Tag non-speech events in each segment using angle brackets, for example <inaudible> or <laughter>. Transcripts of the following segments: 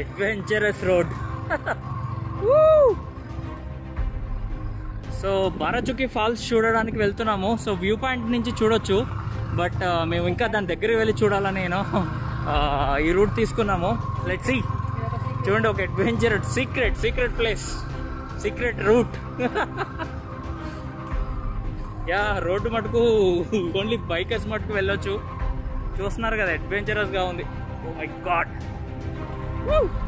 Adventurous road so బారాచుకి falls చూడడానికి వెళ్తున్నాము. సో వ్యూ పాయింట్ నుంచి చూడొచ్చు. బట్ uh, మేము ఇంకా దాని దగ్గరికి వెళ్ళి చూడాలని నేను <laughs> uh, ఈ రూట్ తీసుకున్నాము. లెట్ సి చూడండి ఒక adventure secret secret place secret route yeah road మటుకు <laughs> ఓన్లీ బైకర్స్ మటుకు వెళ్ళొచ్చు. చూస్తున్నారు కదా అడ్వెంచరస్గా ఉంది. ఓ my god Woo!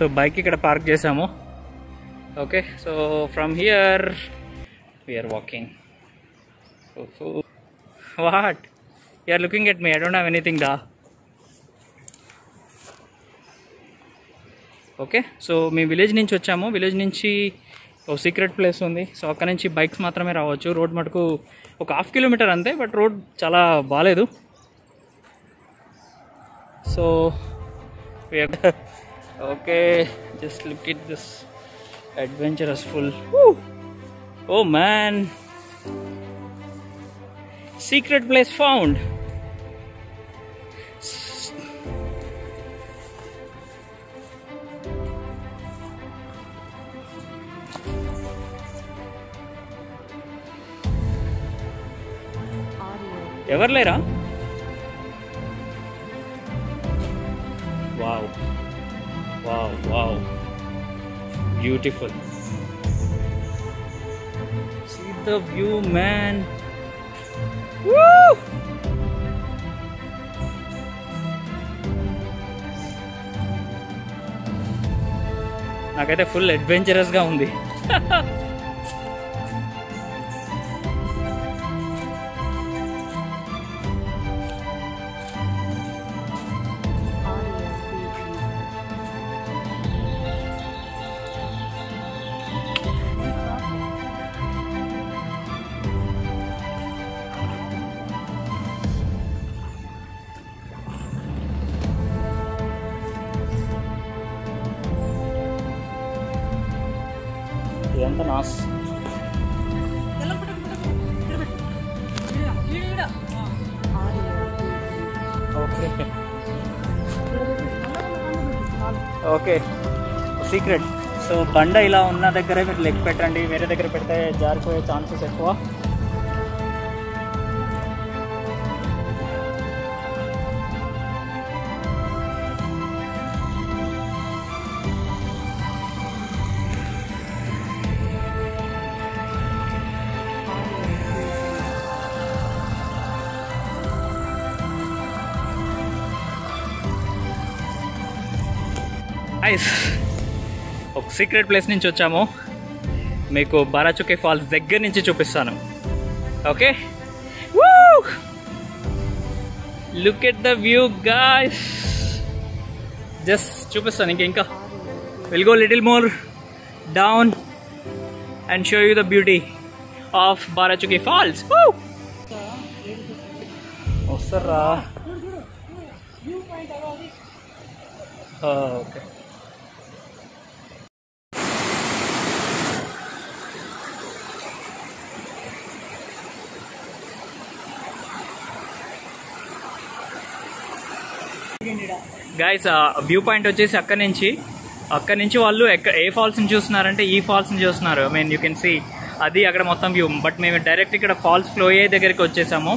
So bike ఇక్కడ పార్క్ చేసాము okay so from here we're walking what you're looking at me I don't have anything the okay so మేము విలేజ్ నుంచి వచ్చాము. విలేజ్ నుంచి ఒక సీక్రెట్ ప్లేస్ ఉంది. సో అక్కడ నుంచి బైక్స్ మాత్రమే రావచ్చు. రోడ్ మటుకు ఒక హాఫ్ కిలోమీటర్ అంతే బట్ రోడ్ చాలా బాగాలేదు so okay just look it this adventurous full oh man secret place found ఎవరు లేరా wow wow beautiful see the view man నాకైతే ఫుల్ అడ్వెంచరస్గా ఉంది ఇదంతా నాస్ ఓకే ఓకే సీక్రెట్ సో బండ ఇలా ఉన్న దగ్గరే మీరు లెగ్ పెట్టండి వేరే దగ్గర పెడితే జారిపోయే ఛాన్సెస్ ఎక్కువ ఐస్ ఒక సీక్రెట్ ప్లేస్ నుంచి వచ్చాము మీకు బారాచుకే ఫాల్స్ దగ్గర నుంచి చూపిస్తాను okay look at the view guys just చూపిస్తాను ఇంక ఇంకా will go little more down and show you the beauty of Barachuki falls వస్తారా ఓకే Guys view point వచ్చేసి అక్కడ నుంచి. అక్కడ నుంచి వాళ్ళు ఎక్కడ ఏ ఫాల్స్ని చూస్తున్నారంటే ఈ ఫాల్స్ని చూస్తున్నారు. I mean you can see అది అక్కడ మొత్తం వ్యూ బట్ మేము డైరెక్ట్ ఇక్కడ ఫాల్స్ ఫ్లో అయ్యే దగ్గరికి వచ్చేసాము.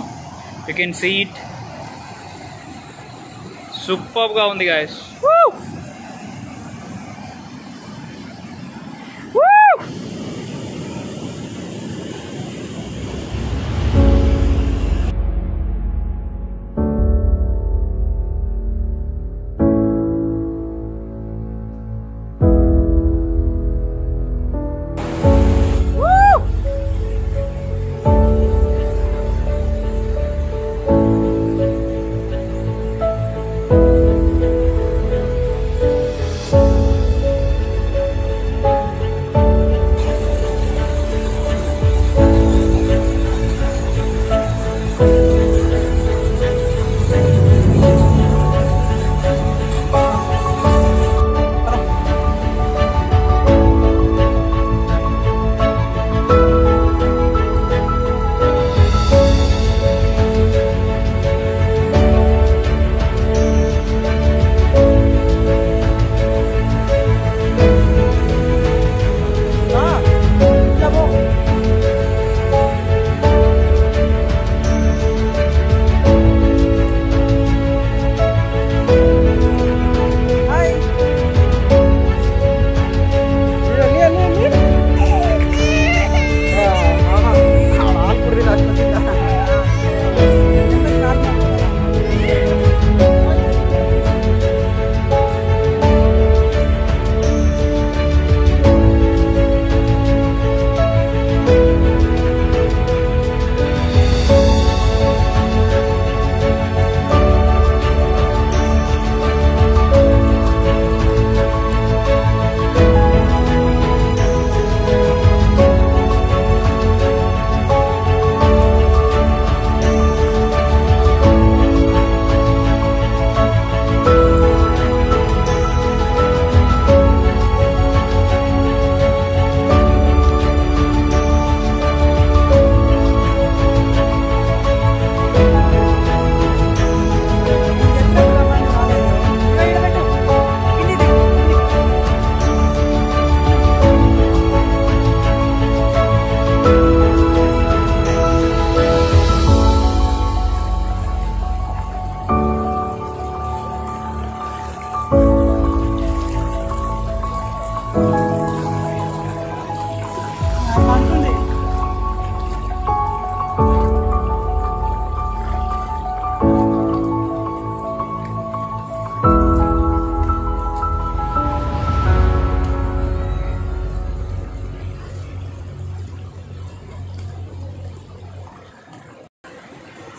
యూ కెన్ సీ ఇట్ సూపర్గా ఉంది గాయస్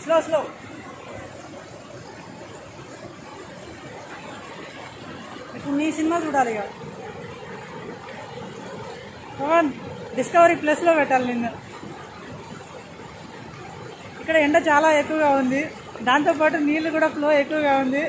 స్లో స్లో ఇప్పుడు నీ సినిమా చూడాలి ఇక. పవన్ డిస్కవరీ ప్లస్లో పెట్టాలి నిన్ను. ఇక్కడ ఎండ చాలా ఎక్కువగా ఉంది. దాంతోపాటు నీళ్ళు కూడా ఫ్లో ఎక్కువగా ఉంది.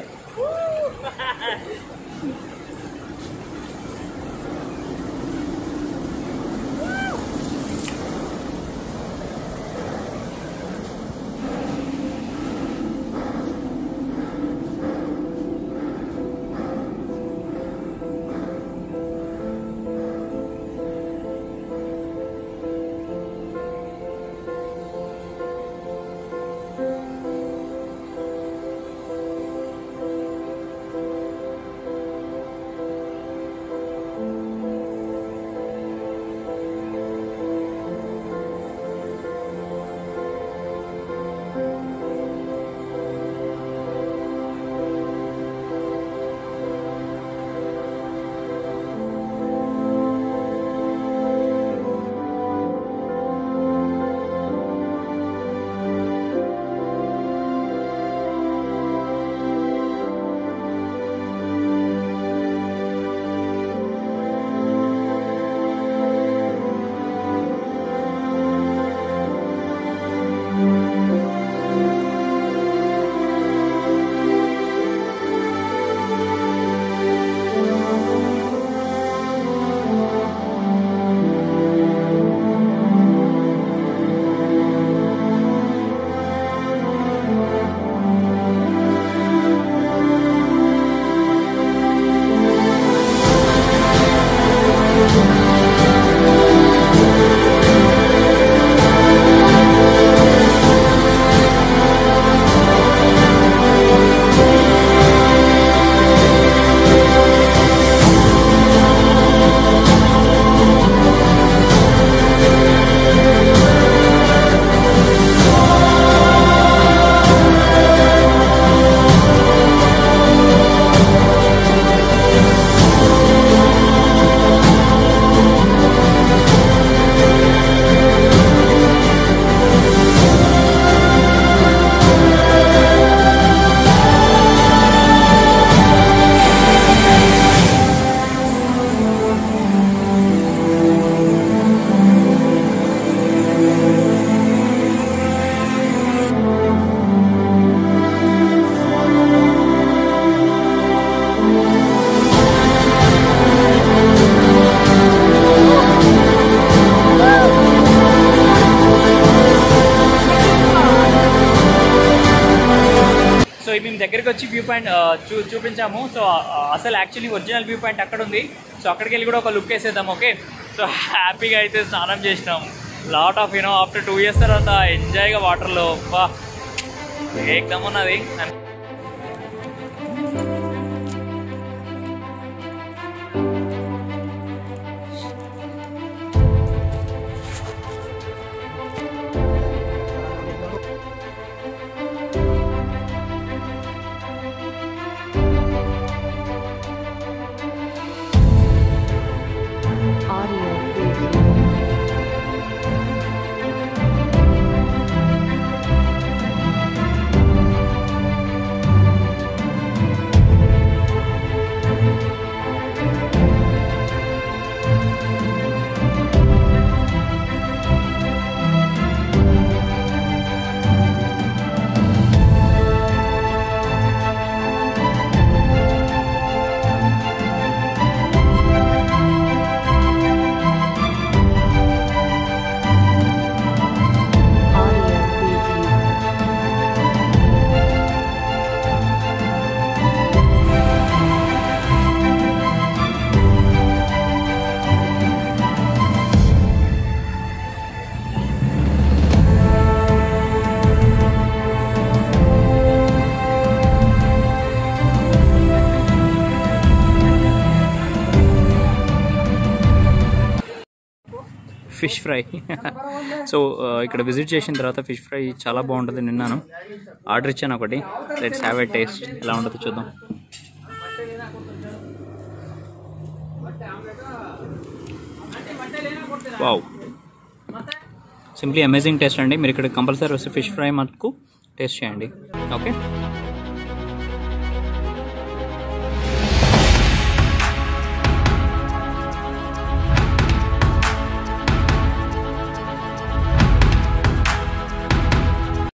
దగ్గరికి వచ్చి వ్యూ పాయింట్ చూ చూపించాము. సో అసలు యాక్చువల్లీ ఒరిజినల్ వ్యూ పాయింట్ అక్కడ ఉంది. సో అక్కడికి వెళ్ళి కూడా ఒక లుక్ వేసేద్దాం ఓకే సో <laughs> హ్యాపీగా అయితే స్నానం చేసినాం. Lot of you know after two years తర్వాత ఎంజాయ్గా వాటర్లో బా ఏకదమ్ ఉన్నది. Fish fry. సో ఇక్కడ విజిట్ చేసిన తర్వాత ఫిష్ ఫ్రై చాలా బాగుంటుంది నిన్నాను. ఆర్డర్ ఇచ్చాను ఒకటి. Let's have a taste. ఎలా ఉంటుందో చూద్దాం. వావ్. సింప్లీ అమేజింగ్ టేస్ట్ అండి. మీరు ఇక్కడ కంపల్సరీ వస్తే ఫిష్ ఫ్రై మటుకు టేస్ట్ చేయండి. ఓకే?